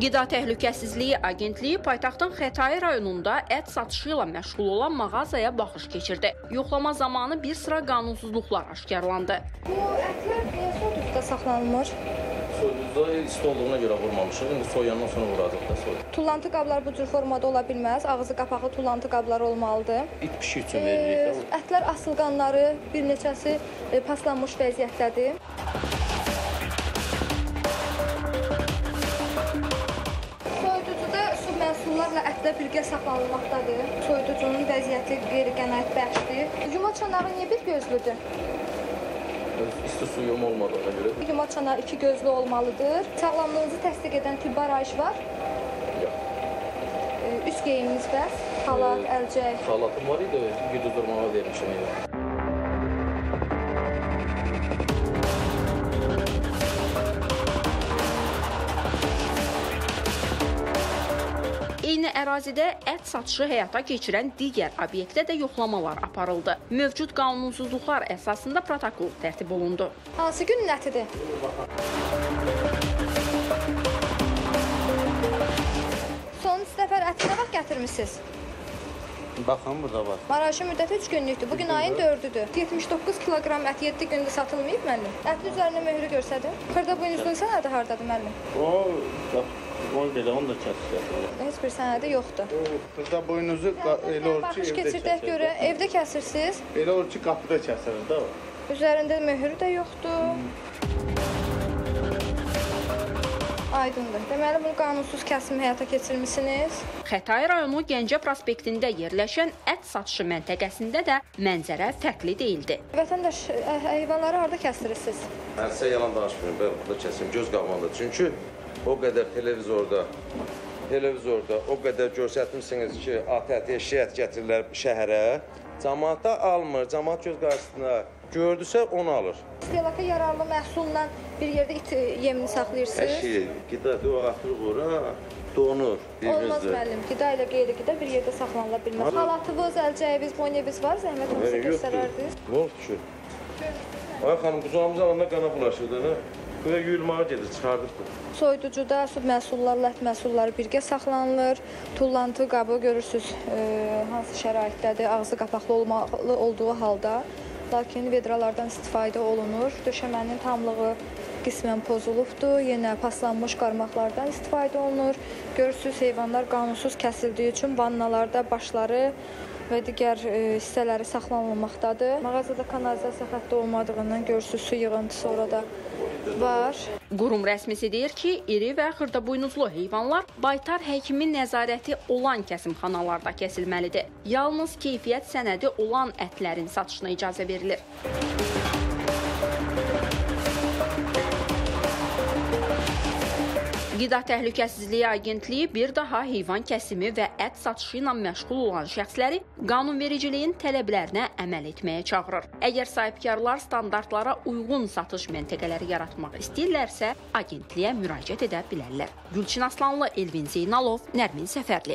Qida Təhlükəsizliyi Agentliyi paytaxtın Xətai rayonunda ət satışı ilə məşğul olan mağazaya baxış keçirdi. Yoxlama zamanı bir sıra qanunsuzluqlar aşkarlandı. Bu ətlər niyə soyuduqda saxlanılmır? Soyududa isti olduğuna görə vurmamışıq. İndi soyandan sonra vuradıq da soyuq. Tullantı qablar bu cür formada ola bilməz. Ağzı qapaqlı tullantı qablar olmalıdır. İt pişik üçün E, veririk də. ətlər asılqanları bir neçəsi e, paslanmış vəziyyətdədir. Su məhsullarla ətlər birgə saxlanılmaqdadır. Soyuducunun vəziyyəti qeyri-qənaət bəxşdir. Yuma çanağı niyə bir gözlüdür? İsti suyum olmadığına görə Yuma çanağı iki gözlü olmalıdır. Sağlamlığınızı təsdiq edən tibbi arayış var. yox. Üst geyiminiz bəs, xalat, əlcək. Salatım var idi, güdüzdürmağa vermişəm evə. Eyni ərazidə ət satışı həyata keçirən digər obyektdə də yoxlamalar aparıldı. Mövcud qanunsuzluqlar əsasında protokol tərtib olundu. Hansı günün ətidir? Son səfər əti nə vaxt gətirmisiniz? Baxın burada var. Marajın müddəti 3 günlükdür. Bu gün ayın 4-üdür. 79 kiloqram ət 7 gündə satılmayıb müəllim. Ətin üzərində möhrü göstərin. Xırda buynuzluğun sənədi hardadır müəllim? O bax, onu belə onu da kəsir. Heç bir sənədi yoxdur. Burada boynuzu elə olur ki, evdə keçirdək kəsir. görə evdə kəsirsiniz. Elə olur ki, qapıda kəsilir də o. Üzərində möhrü də yoxdur. Aydındır. Deməli bunu qanunsuz kəsim həyata keçirmisiniz. Xətai rayonu Gəncə prospektində yerləşən ət satışı məntəqəsində də mənzərə fərqli deyildi. Vətəndaş heyvanları harda kəstirirsiniz? Mən sizə yalan danışmıyorum, mən burada kəsim göz qabağında. Çünki o qədər televizorda, televizorda o qədər göstərmisiniz ki, ATƏT şikayət gətirirlər şəhərə. Cəmaət də almır, cəmaət göz qarşısında gördüsə onu alır. İstehlaka yararlı məhsulla bir yerdə it e, yemini saxlayırsınız. Əşi, qidadır o atırıq ora, donur Olmaz müəllim. Qida ilə qeyri-qida bir yerdə saxlanıla bilməz. Var. Xalatınız, əlcəyiniz, boynəviz var, zəhmət olmasa Yoxdur. göstərərdiniz. Ki? Ay xanım, qucağımıza alanda qana bulaşırdı, nə? Buraya yuyulmağa gedir, çıxardıq da. Soyuducuda su məhsullarla ət məhsulları birgə saxlanılır. Tullantı qabı görürsüz e, hansı şəraitdədir, ağzı qapaqlı olmalı olduğu halda. Lakin vedralardan istifadə olunur. Döşəmənin tamlığı qismən pozulubdur. Yenə paslanmış qarmaqlardan istifadə olunur. Görürsüz heyvanlar qanunsuz kəsildiyi üçün vannalarda başları və digər e, hissələri saxlanılmaqdadır. Mağazada kanalizasiya xətti olmadığından görürsüz su yığıntısı orada var. Qurum rəsmisi deyir ki, iri və xırdabuynuzlu heyvanlar baytar həkimin nəzarəti olan kəsimxanalarda kəsilməlidir. Yalnız keyfiyyət sənədi olan ətlərin satışına icazə verilir. Qida Təhlükəsizliyi Agentliyi bir daha heyvan kəsimi və ət satışı ilə məşğul olan şəxsləri qanunvericiliyin tələblərinə əməl etməyə çağırır. Əgər sahibkarlar standartlara uyğun satış məntəqələri yaratmaq istəyirlərsə, agentliyə müraciət edə bilərlər. Gülçin Aslanlı, Elvin Zeynalov, Nərmin Səfərli.